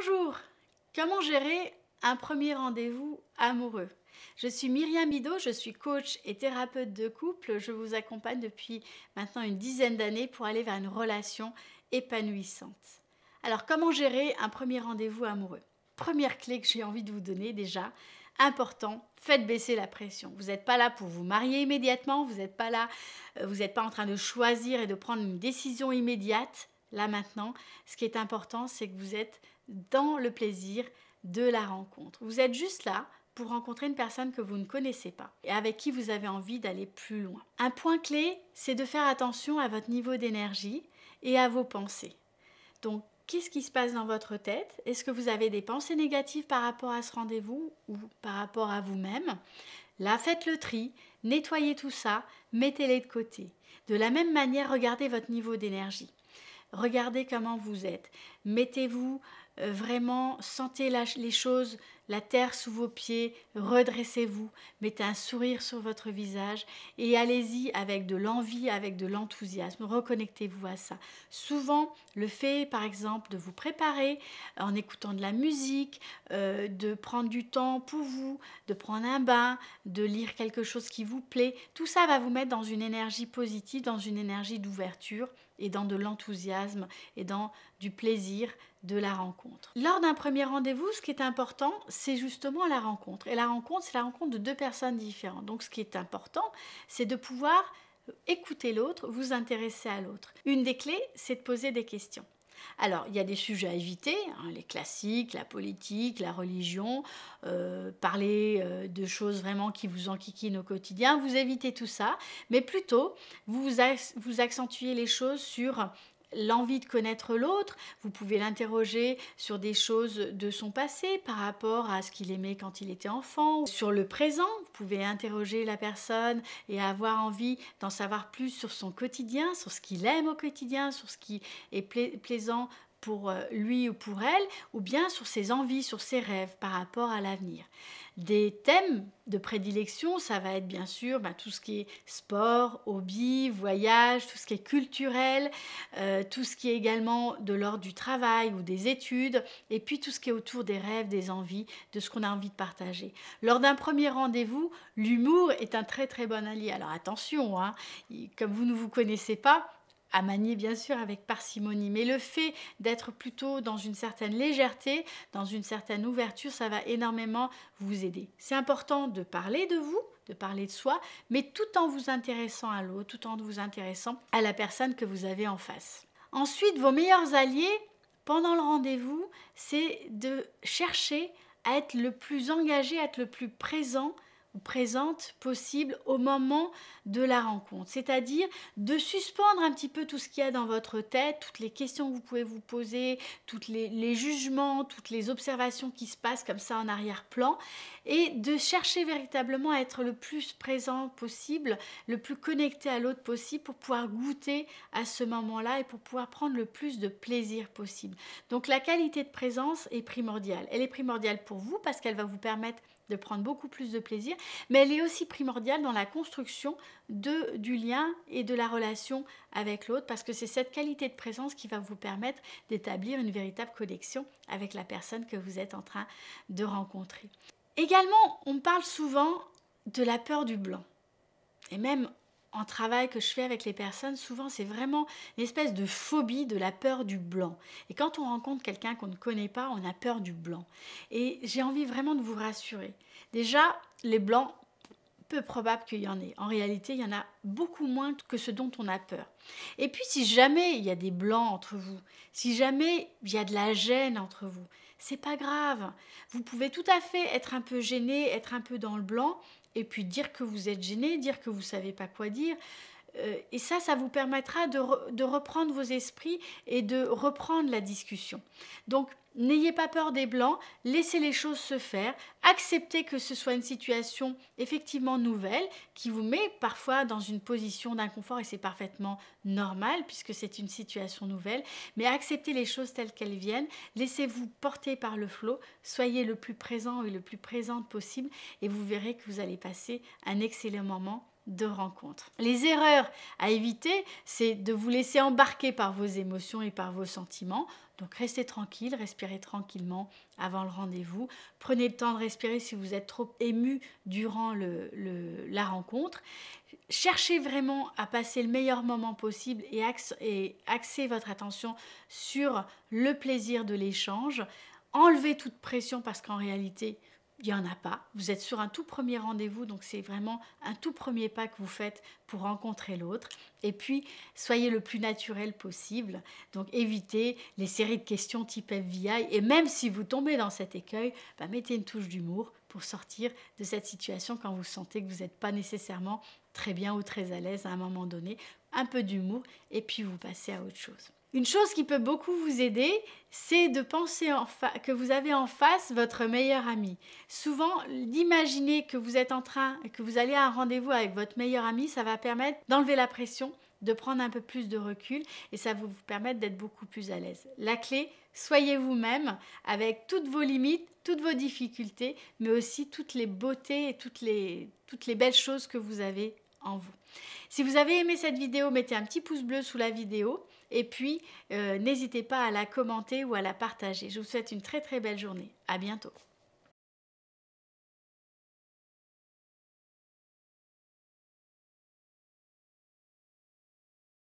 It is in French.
Bonjour Comment gérer un premier rendez-vous amoureux? Je suis Myriam Bidot, je suis coach et thérapeute de couple. Je vous accompagne depuis maintenant une dizaine d'années pour aller vers une relation épanouissante. Alors comment gérer un premier rendez-vous amoureux? Première clé que j'ai envie de vous donner déjà, important, faites baisser la pression. Vous n'êtes pas là pour vous marier immédiatement, vous n'êtes pas là, euh, vous n'êtes pas en train de choisir et de prendre une décision immédiate. Là maintenant, ce qui est important, c'est que vous êtes dans le plaisir de la rencontre. Vous êtes juste là pour rencontrer une personne que vous ne connaissez pas et avec qui vous avez envie d'aller plus loin. Un point clé, c'est de faire attention à votre niveau d'énergie et à vos pensées. Donc, qu'est-ce qui se passe dans votre tête? Est-ce que vous avez des pensées négatives par rapport à ce rendez-vous ou par rapport à vous-même? Là, faites le tri, nettoyez tout ça, mettez-les de côté. De la même manière, regardez votre niveau d'énergie. Regardez comment vous êtes. Mettez-vous vraiment, sentez les choses, la terre sous vos pieds, redressez-vous, mettez un sourire sur votre visage et allez-y avec de l'envie, avec de l'enthousiasme. Reconnectez-vous à ça. Souvent, le fait, par exemple, de vous préparer en écoutant de la musique, euh, de prendre du temps pour vous, de prendre un bain, de lire quelque chose qui vous plaît, tout ça va vous mettre dans une énergie positive, dans une énergie d'ouverture et dans de l'enthousiasme et dans du plaisir de la rencontre. Lors d'un premier rendez-vous, ce qui est important, c'est justement la rencontre. Et la rencontre, c'est la rencontre de deux personnes différentes. Donc ce qui est important, c'est de pouvoir écouter l'autre, vous intéresser à l'autre. Une des clés, c'est de poser des questions. Alors, il y a des sujets à éviter, hein, les classiques, la politique, la religion, euh, parler euh, de choses vraiment qui vous enquiquinent au quotidien. Vous évitez tout ça, mais plutôt, vous, vous accentuez les choses sur l'envie de connaître l'autre, vous pouvez l'interroger sur des choses de son passé par rapport à ce qu'il aimait quand il était enfant, sur le présent, vous pouvez interroger la personne et avoir envie d'en savoir plus sur son quotidien, sur ce qu'il aime au quotidien, sur ce qui est plaisant pour euh, lui ou pour elle, ou bien sur ses envies, sur ses rêves par rapport à l'avenir. Des thèmes de prédilection, ça va être bien sûr bah, tout ce qui est sport, hobby, voyage, tout ce qui est culturel, euh, tout ce qui est également de l'ordre du travail ou des études, et puis tout ce qui est autour des rêves, des envies, de ce qu'on a envie de partager. Lors d'un premier rendez-vous, l'humour est un très très bon allié. Alors attention, hein, comme vous ne vous connaissez pas, à manier bien sûr avec parcimonie. Mais le fait d'être plutôt dans une certaine légèreté, dans une certaine ouverture, ça va énormément vous aider. C'est important de parler de vous, de parler de soi, mais tout en vous intéressant à l'autre, tout en vous intéressant à la personne que vous avez en face. Ensuite, vos meilleurs alliés pendant le rendez-vous, c'est de chercher à être le plus engagé, à être le plus présent présente possible au moment de la rencontre. C'est-à-dire de suspendre un petit peu tout ce qu'il y a dans votre tête, toutes les questions que vous pouvez vous poser, tous les, les, jugements, toutes les observations qui se passent comme ça en arrière-plan, et de chercher véritablement à être le plus présent possible, le plus connecté à l'autre possible pour pouvoir goûter à ce moment-là et pour pouvoir prendre le plus de plaisir possible. Donc la qualité de présence est primordiale. Elle est primordiale pour vous parce qu'elle va vous permettre de prendre beaucoup plus de plaisir, mais elle est aussi primordiale dans la construction du lien et de la relation avec l'autre, parce que c'est cette qualité de présence qui va vous permettre d'établir une véritable connexion avec la personne que vous êtes en train de rencontrer. Également, on parle souvent de la peur du blanc. Et même en travail que je fais avec les personnes, souvent c'est vraiment une espèce de phobie de la peur du blanc. Et quand on rencontre quelqu'un qu'on ne connaît pas, on a peur du blanc. Et j'ai envie vraiment de vous rassurer. Déjà, les blancs, peu probable qu'il y en ait. En réalité, il y en a beaucoup moins que ce dont on a peur. Et puis, si jamais il y a des blancs entre vous, si jamais il y a de la gêne entre vous, c'est pas grave. Vous pouvez tout à fait être un peu gêné, être un peu dans le blanc, et puis dire que vous êtes gêné, dire que vous savez pas quoi dire. Euh, et ça, ça vous permettra de, reprendre vos esprits et de reprendre la discussion. Donc, n'ayez pas peur des blancs, laissez les choses se faire, acceptez que ce soit une situation effectivement nouvelle qui vous met parfois dans une position d'inconfort et c'est parfaitement normal puisque c'est une situation nouvelle, mais acceptez les choses telles qu'elles viennent, laissez-vous porter par le flot, soyez le plus présent et le plus présente possible et vous verrez que vous allez passer un excellent moment de rencontre. Les erreurs à éviter, c'est de vous laisser embarquer par vos émotions et par vos sentiments, Donc restez tranquille, respirez tranquillement avant le rendez-vous. Prenez le temps de respirer si vous êtes trop ému durant la rencontre. Cherchez vraiment à passer le meilleur moment possible et, et axez votre attention sur le plaisir de l'échange. Enlevez toute pression parce qu'en réalité, il n'y en a pas. Vous êtes sur un tout premier rendez-vous, donc c'est vraiment un tout premier pas que vous faites pour rencontrer l'autre. Et puis, soyez le plus naturel possible. Donc, évitez les séries de questions type FBI. Et même si vous tombez dans cet écueil, bah, mettez une touche d'humour pour sortir de cette situation quand vous sentez que vous n'êtes pas nécessairement très bien ou très à l'aise à un moment donné. Un peu d'humour et puis vous passez à autre chose. Une chose qui peut beaucoup vous aider, c'est de penser que vous avez en face votre meilleur ami. Souvent, d'imaginer que vous êtes en train, que vous allez à un rendez-vous avec votre meilleur ami, ça va permettre d'enlever la pression, de prendre un peu plus de recul et ça va vous permettre d'être beaucoup plus à l'aise. La clé, soyez vous-même avec toutes vos limites, toutes vos difficultés, mais aussi toutes les beautés et toutes les, toutes les belles choses que vous avez en vous. Si vous avez aimé cette vidéo, mettez un petit pouce bleu sous la vidéo et puis euh, n'hésitez pas à la commenter ou à la partager. Je vous souhaite une très très belle journée. À bientôt.